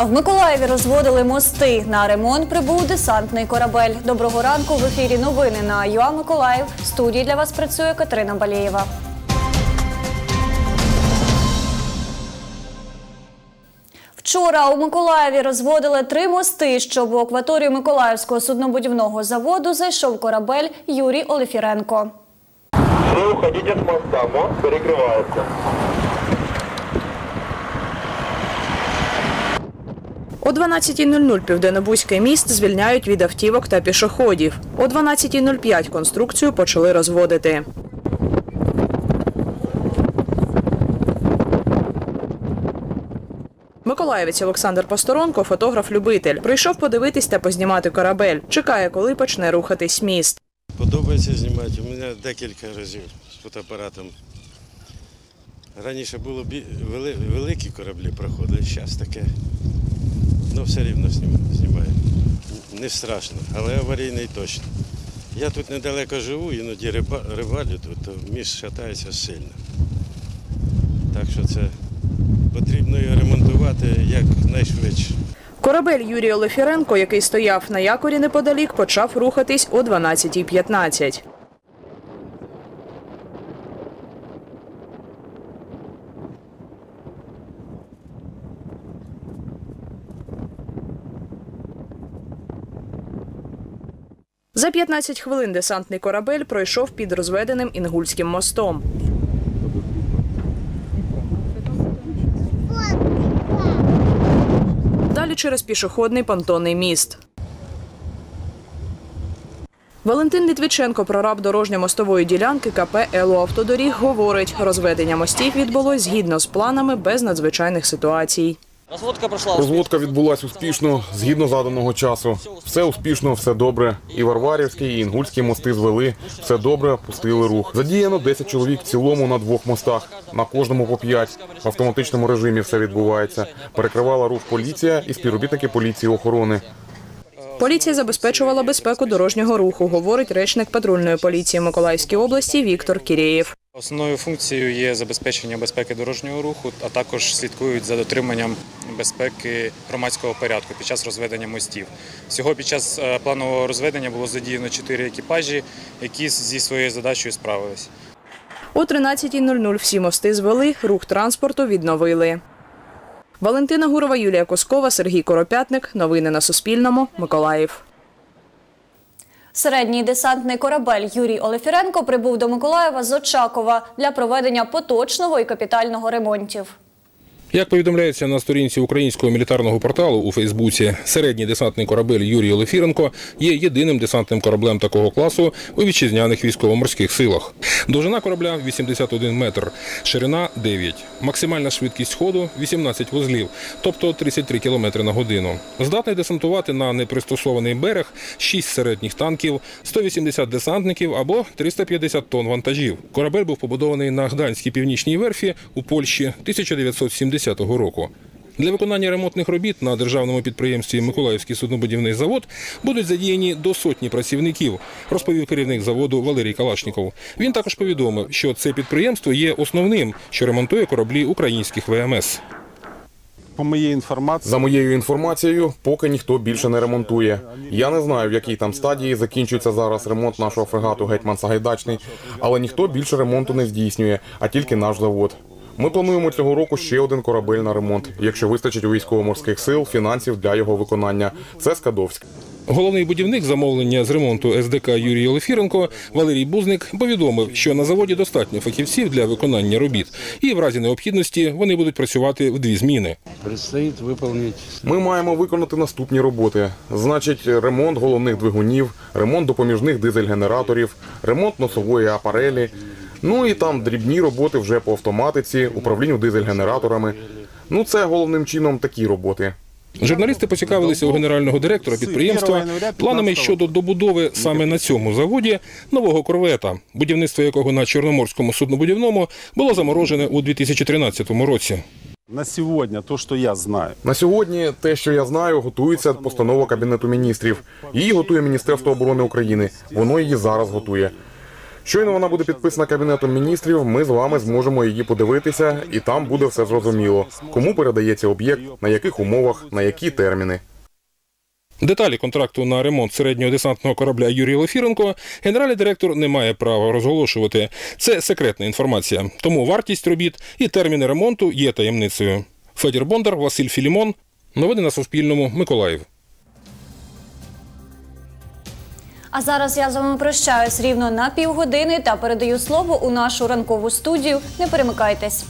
В Миколаєві розводили мости. На ремонт прибув десантний корабель. Доброго ранку в ефірі новини на ЮА Миколаїв. В студії для вас працює Катерина Балієва. Вчора у Миколаєві розводили три мости, щоб у акваторію Миколаївського суднобудівного заводу зайшов корабель Юрій Олефіренко. Вы уходите с моста, мост перекрывается. О 12.00 Південнобузький міст звільняють від автівок та пішоходів. О 12.05 конструкцію почали розводити. Миколаївець Олександр Посторонко, фотограф-любитель, прийшов подивитись та познімати корабель. Чекає, коли почне рухатись міст. Подобається знімати. У мене декілька разів з фотоапаратом. Раніше було великі кораблі проходили, зараз таке. Ну, все рівно знім- знімаю. Не страшно, але аварійний точно. Я тут недалеко живу, іноді риба- рибалю тут, то міст шатається сильно. Так що це потрібно його ремонтувати якнайшвидше. Корабель Юрій Олефіренко, який стояв на якорі неподалік, почав рухатись о 12.15. За 15 хвилин десантний корабель пройшов під розведеним Інгульським мостом. Далі через пішохідний понтонний міст. Валентин Літвіченко, прораб дорожньо-мостової ділянки КП «Ело говорить, розведення мостів відбулось згідно з планами без надзвичайних ситуацій. Розводка пройшла Розводка відбулась успішно, згідно заданого часу. Все успішно, все добре. І Варварівський, і Інгульські мости звели. Все добре, пустили рух. Задіяно 10 чоловік в цілому на двох мостах. На кожному по 5. В автоматичному режимі все відбувається. Перекривала рух поліція і співробітники поліції охорони. Поліція забезпечувала безпеку дорожнього руху, говорить речник патрульної поліції Миколаївської області Віктор Кірєєв. Основною функцією є забезпечення безпеки дорожнього руху, а також слідкують за дотриманням безпеки громадського порядку під час розведення мостів. Всього під час е, планового розведення було задіяно чотири екіпажі, які зі своєю задачею справились. О 13.00 всі мости звели, рух транспорту відновили. Валентина Гурова, Юлія Коскова, Сергій Коропятник. Новини на Суспільному. Миколаїв. Середній десантний корабель Юрій Олефіренко прибув до Миколаєва з Очакова для проведення поточного і капітального ремонтів. Як повідомляється на сторінці українського мілітарного порталу у Фейсбуці, середній десантний корабель Юрій Олефіренко є єдиним десантним кораблем такого класу у вітчизняних військово-морських силах. Довжина корабля 81 метр, ширина 9, максимальна швидкість ходу 18 вузлів, тобто 33 км на годину. Здатний десантувати на непристосований берег 6 середніх танків, 180 десантників або 350 тонн вантажів. Корабель був побудований на Гданській північній верфі у Польщі 1970 року. Для виконання ремонтних робіт на державному підприємстві Миколаївський суднобудівний завод будуть задіяні до сотні працівників, розповів керівник заводу Валерій Калашніков. Він також повідомив, що це підприємство є основним, що ремонтує кораблі українських ВМС. По моїй інформації, За моєю інформацією, поки ніхто більше не ремонтує. Я не знаю, в якій там стадії закінчується зараз ремонт нашого фрегату Гетьман Сагайдачний, але ніхто більше ремонту не здійснює, а тільки наш завод. Ми плануємо цього року ще один корабель на ремонт, якщо вистачить у військово-морських сил фінансів для його виконання. Це Скадовськ. Головний будівник замовлення з ремонту СДК Юрій Олефіренко Валерій Бузник повідомив, що на заводі достатньо фахівців для виконання робіт, і в разі необхідності вони будуть працювати в дві зміни. Предстоїть виконати Ми маємо виконати наступні роботи: значить, ремонт головних двигунів, ремонт допоміжних дизель-генераторів, ремонт носової апарелі. Ну і там дрібні роботи вже по автоматиці, управлінню дизель-генераторами. Ну це головним чином такі роботи. Журналісти поцікавилися у генерального директора підприємства планами щодо добудови саме на цьому заводі нового корвета, будівництво якого на Чорноморському суднобудівному було заморожене у 2013 році. на сьогодні, то, що я знаю, На сьогодні, те, що я знаю, готується постанова Кабінету міністрів. Її готує Міністерство оборони України. Воно її зараз готує. Щойно вона буде підписана кабінетом міністрів. Ми з вами зможемо її подивитися, і там буде все зрозуміло. Кому передається об'єкт, на яких умовах, на які терміни. Деталі контракту на ремонт середнього десантного корабля Юрій Лефіренко генеральний директор не має права розголошувати. Це секретна інформація. Тому вартість робіт і терміни ремонту є таємницею. Федір Бондар, Василь Філімон. Новини на Суспільному. Миколаїв. А зараз я з вами прощаюсь рівно на півгодини та передаю слово у нашу ранкову студію. Не перемикайтесь.